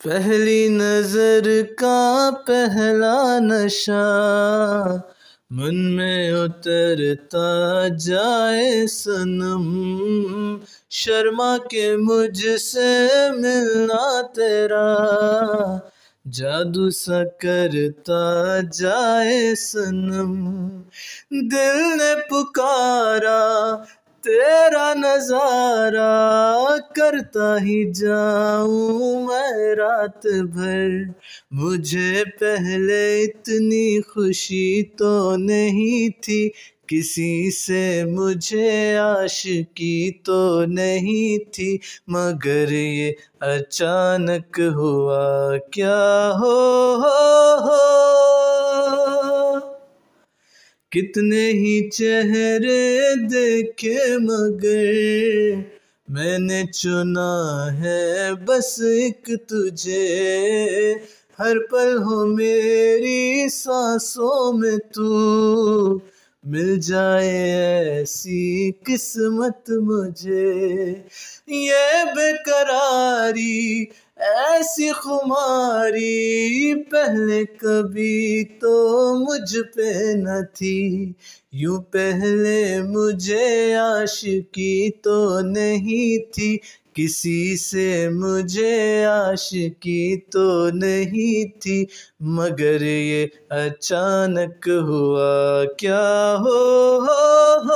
पहली नज़र का पहला नशा, मन में उतरता जाए सनम। शर्मा के मुझसे मिलना तेरा, जादू सा करता जाए सनम। दिल ने पुकारा तेरा नज़ारा करता ही जाऊँ मैं रात भर। मुझे पहले इतनी खुशी तो नहीं थी किसी से मुझे आशिकी तो नहीं थी मगर ये अचानक हुआ क्या? हो, हो, हो कितने ही चेहरे देखे मगर मैंने चुना है बस एक तुझे। हर पल हो मेरी सांसों में तू। मिल जाए ऐसी किस्मत मुझे। ये बेकरारी ऐसी खुमारी पहले कभी तो मुझ पे न थी। यूँ पहले मुझे आशिकी तो नहीं थी। किसी से मुझे आशिकी तो नहीं थी। मगर ये अचानक हुआ क्या? हो, हो, हो